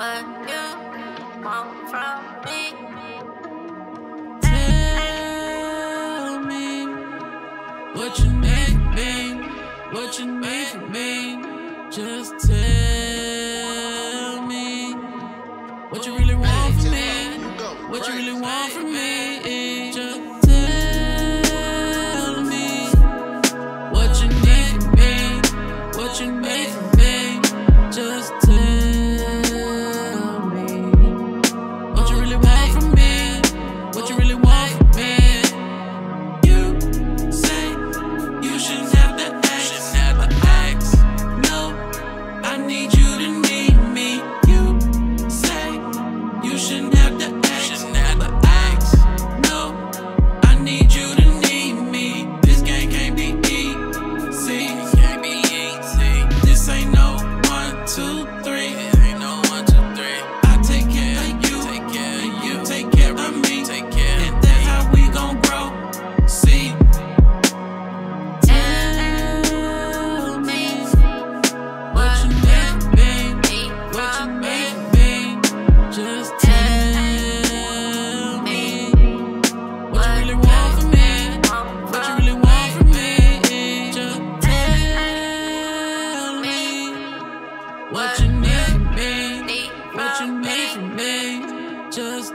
what you want from me. Tell me what you need me, what you need from me. Just tell me what you really want from me, what you really want from me.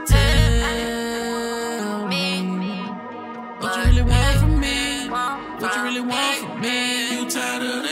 tell me what you really want from me. What you really want from me. You tired of